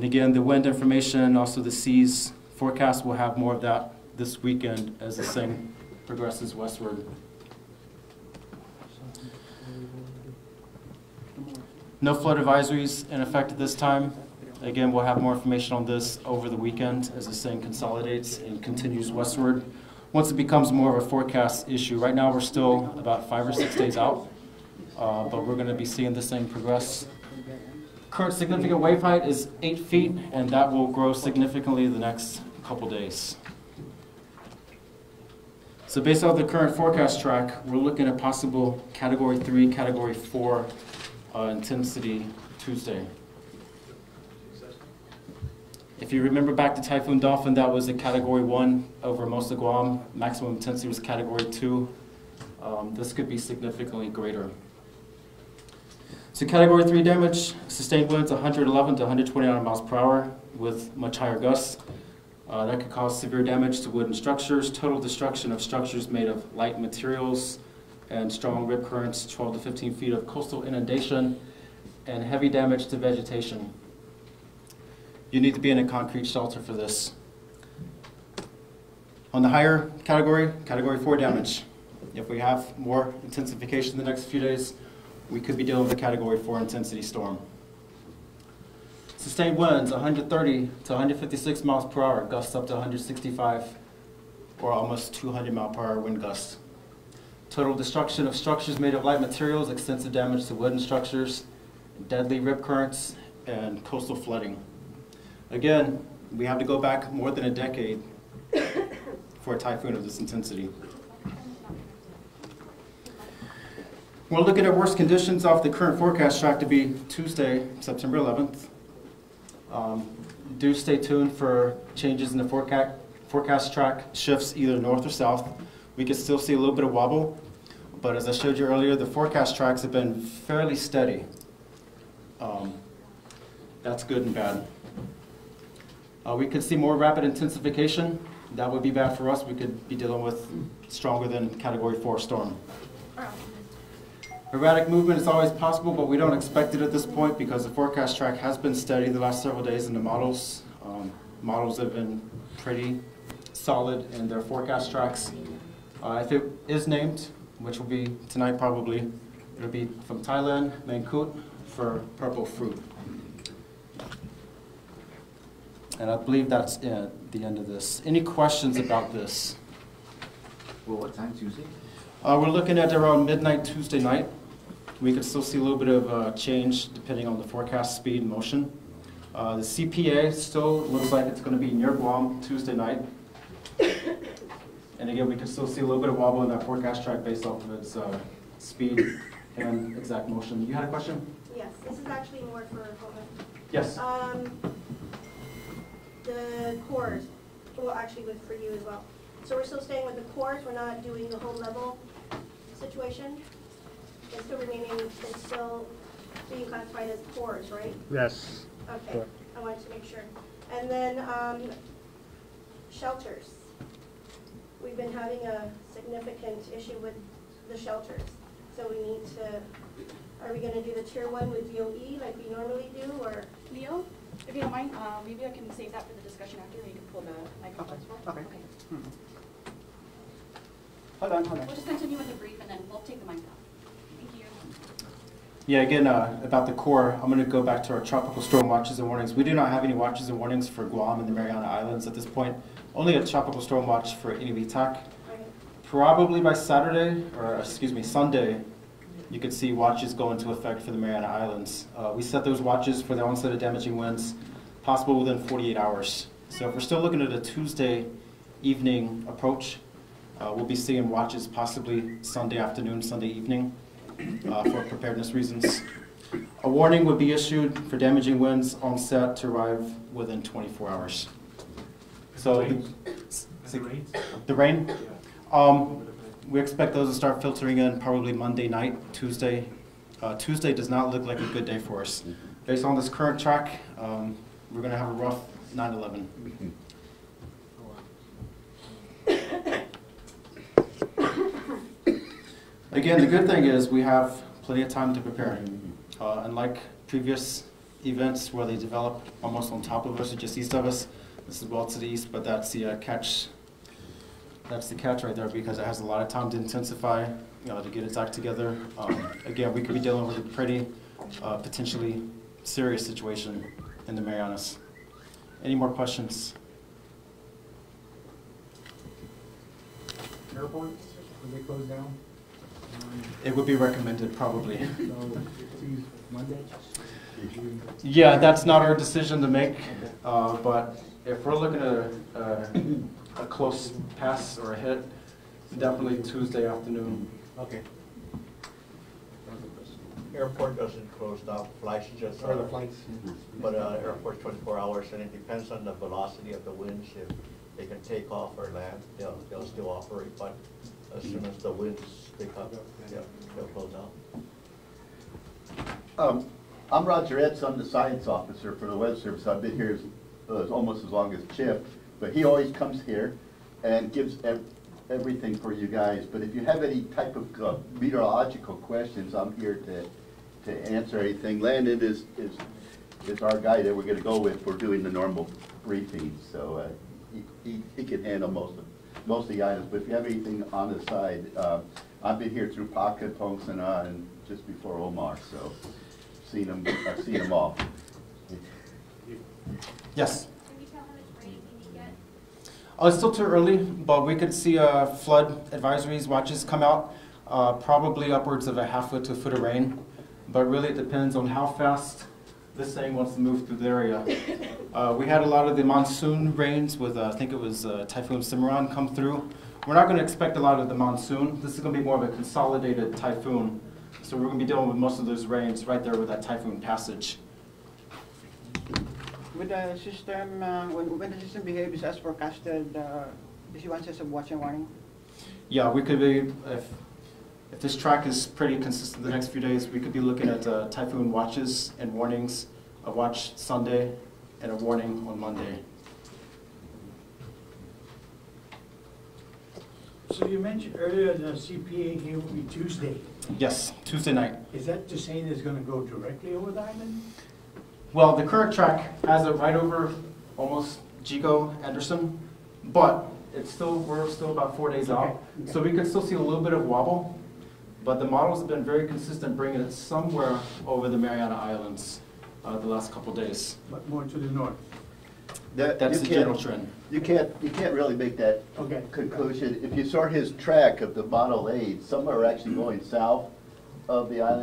And again, the wind information and also the seas forecast, we'll have more of that this weekend as this thing progresses westward. No flood advisories in effect at this time. Again, we'll have more information on this over the weekend as this thing consolidates and continues westward. Once it becomes more of a forecast issue, right now we're still about five or six days out, uh, but we're going to be seeing this thing progress. Current significant wave height is eight feet, and that will grow significantly the next couple days. So based on the current forecast track, we're looking at possible category three, category four uh, intensity Tuesday. If you remember back to Typhoon Dolphin, that was a category one over most of Guam. Maximum intensity was category two. Um, this could be significantly greater. So category three damage, sustained winds 111 to 129 miles per hour with much higher gusts. Uh, that could cause severe damage to wooden structures, total destruction of structures made of light materials, and strong rip currents, 12 to 15 feet of coastal inundation, and heavy damage to vegetation. You need to be in a concrete shelter for this. On the higher category, category four damage. If we have more intensification in the next few days, we could be dealing with a category four intensity storm. Sustained winds 130 to 156 miles per hour, gusts up to 165 or almost 200 mile per hour wind gusts. Total destruction of structures made of light materials, extensive damage to wooden structures, deadly rip currents, and coastal flooding. Again, we have to go back more than a decade for a typhoon of this intensity. We're looking at worst conditions off the current forecast track to be Tuesday, September 11th. Um, do stay tuned for changes in the forecast, forecast track shifts either north or south. We could still see a little bit of wobble, but as I showed you earlier, the forecast tracks have been fairly steady. Um, that's good and bad. Uh, we could see more rapid intensification. That would be bad for us. We could be dealing with stronger than category four storm. Erratic movement is always possible, but we don't expect it at this point because the forecast track has been steady the last several days in the models. Um, models have been pretty solid in their forecast tracks. Uh, if it is named, which will be tonight probably, it'll be from Thailand, Mangkhut for purple fruit. And I believe that's it, the end of this. Any questions about this? Well, what time Tuesday? Uh, we're looking at around midnight Tuesday night. We could still see a little bit of uh, change depending on the forecast speed and motion. Uh, the CPA still looks like it's going to be near Guam Tuesday night. And again, we can still see a little bit of wobble in that forecast track based off of its uh, speed and exact motion. You had a question? Yes, this is actually more for Coleman. Yes. Um, the cores, well, actually with, for you as well. So we're still staying with the cores, we're not doing the whole level situation? It's still remaining, it's still being classified as cores, right? Yes. Okay, Correct. I wanted to make sure. And then, um, shelters. We've been having a significant issue with the shelters. So we need to, are we gonna do the tier one with VOE like we normally do, or? Leo, if you don't mind, uh, maybe I can save that for the discussion after, and you can pull the microphones for. okay. Hold on, hold on. We'll just continue with the brief, and then we'll take the mic down. Yeah, again, uh, about the core, I'm going to go back to our tropical storm watches and warnings. We do not have any watches and warnings for Guam and the Mariana Islands at this point. Only a tropical storm watch for Enewetak. Probably by Saturday, or excuse me, Sunday, you could see watches go into effect for the Mariana Islands. Uh, we set those watches for the onset of damaging winds, possible within 48 hours. So if we're still looking at a Tuesday evening approach, uh, we'll be seeing watches possibly Sunday afternoon, Sunday evening, uh, for preparedness reasons. A warning would be issued for damaging winds on set to arrive within 24 hours. So the, The rates? the rain, um, we expect those to start filtering in probably Monday night, Tuesday. Uh, Tuesday does not look like a good day for us. Based on this current track, um, we're going to have a rough 9/11. Again, the good thing is we have plenty of time to prepare. Uh, unlike previous events where they develop almost on top of us or just east of us. This is well to the east, but that's the uh, catch. That's the catch right there because it has a lot of time to intensify, you know, to get its act together. Um, again, we could be dealing with a pretty uh, potentially serious situation in the Marianas. Any more questions? Airports, will they close down? Um, It would be recommended, probably. So, Tuesday, Monday? Yeah, that's not our decision to make, uh, but if we're looking at a, a close pass or a hit, definitely Tuesday afternoon. Okay. Airport doesn't close down, flights just, Or the flights? but uh, airport's twenty-four hours, and it depends on the velocity of the winds, if they can take off or land, they'll, they'll still operate, but as soon as the winds pick up, yeah, they'll close down. Um, I'm Roger Etz, I'm the science officer for the Weather Service. I've been here as, uh, almost as long as Chip, but he always comes here and gives ev- everything for you guys. But if you have any type of uh, meteorological questions, I'm here to, to answer anything. Landon is, is, is our guy that we're gonna go with for doing the normal briefings, so, uh, he, he, he can handle most of, most of the items. But if you have anything on the side, uh, I've been here through Paka, Pongsona, and just before Omar, so seen them, I've seen them all. Yes? Can you tell how much rain we need yet? Oh, it's still too early, but we could see uh, flood advisories, watches come out, uh, probably upwards of a half foot to a foot of rain. But really, it depends on how fast this thing wants to move through the area. Uh, we had a lot of the monsoon rains with, uh, I think it was uh, Typhoon Cimaron come through. We're not going to expect a lot of the monsoon. This is going to be more of a consolidated typhoon. So we're going to be dealing with most of those rains right there with that typhoon passage. With the system, uh, when, when the system behaves as forecasted, uh, does you want us to watch and warning? Yeah, we could be, if, if this track is pretty consistent the next few days, we could be looking at uh, typhoon watches and warnings, a watch Sunday and a warning on Monday. So you mentioned earlier the CPA here will be Tuesday. Yes, Tuesday night. Is that just saying it's gonna go directly over the island? Well, the current track has it right over almost Yigo Andersen, but it's still, we're still about four days out. Okay, So we could still see a little bit of wobble, but the models have been very consistent bringing it somewhere over the Mariana Islands uh, the last couple days. But more to the north? That- That's the general trend. You can't, you can't really make that Okay. conclusion. If you saw his track of the Model A, some are actually going south of the island